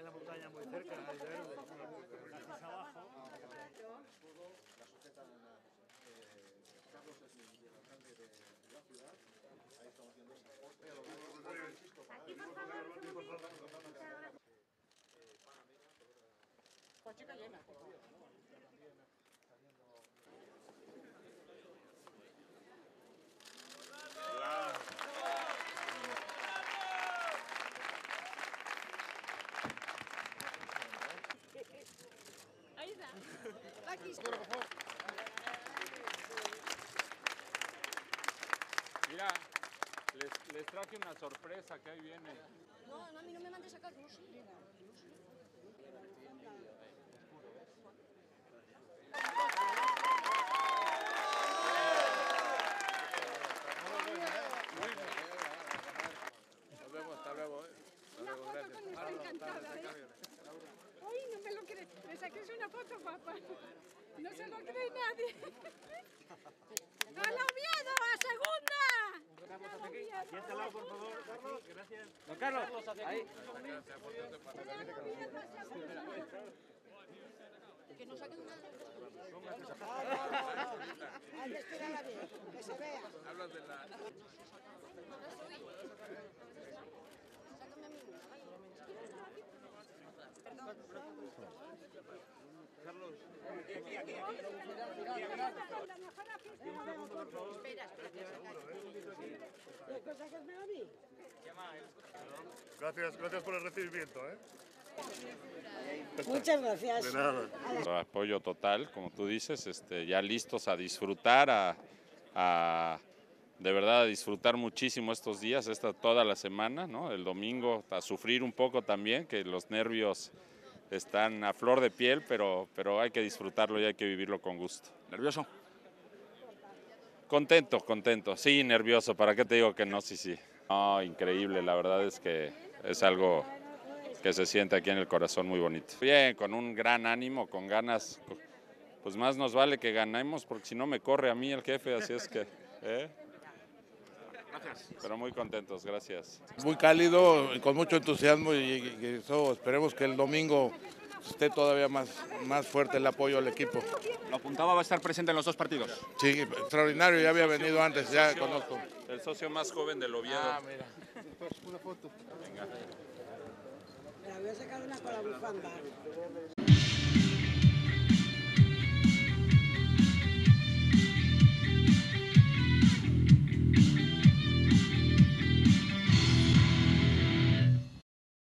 En la montaña muy cerca. Hacia abajo. La sujetan eh, Carlos y el alcalde de, de la ciudad. Ahí estamos viendo esa Aquí, por favor, un segundito. Muchas gracias. Cochica llena. Ahí está. Aquí está. Mira, les, les traje una sorpresa que ahí viene. No, no, a mí no me mandes acá, no sé. Nos vemos, hasta luego. Una foto con estoy encantada, ¿eh? Ay, no me lo cree. Me saqué una foto, papá. No se lo cree nadie. ¡A la Oviedo, a segunda! ¡A la Oviedo! Y este lado, por favor, Carlos. Gracias. Don Carlos, ahí. Que nos saquen una... Hay que estirarla bien, que se vea. Hablas de la... Sácame a mí una. Gracias, gracias por el recibimiento, ¿eh? Muchas gracias. De nada. Apoyo total, como tú dices, este, ya listos a disfrutar, a, a- de verdad a disfrutar muchísimo estos días, esta toda la semana, ¿no? El domingo a sufrir un poco también, que los nervios están a flor de piel, pero, pero hay que disfrutarlo y hay que vivirlo con gusto. ¿Nervioso? Contento, contento. Sí, nervioso. ¿Para qué te digo que no? Sí, sí. No, increíble. La verdad es que es algo que se siente aquí en el corazón muy bonito. Bien, con un gran ánimo, con ganas. Pues más nos vale que ganemos, porque si no me corre a mí el jefe, así es que. ¿eh? Gracias. Pero muy contentos, gracias. muy cálido, y con mucho entusiasmo y, y eso esperemos que el domingo esté todavía más, más fuerte el apoyo al equipo. Lo apuntaba, va a estar presente en los dos partidos. Sí, extraordinario, ya había venido antes, ya conozco. El socio más joven del Oviedo. Ah, mira. Me la voy a sacar una con la bufanda.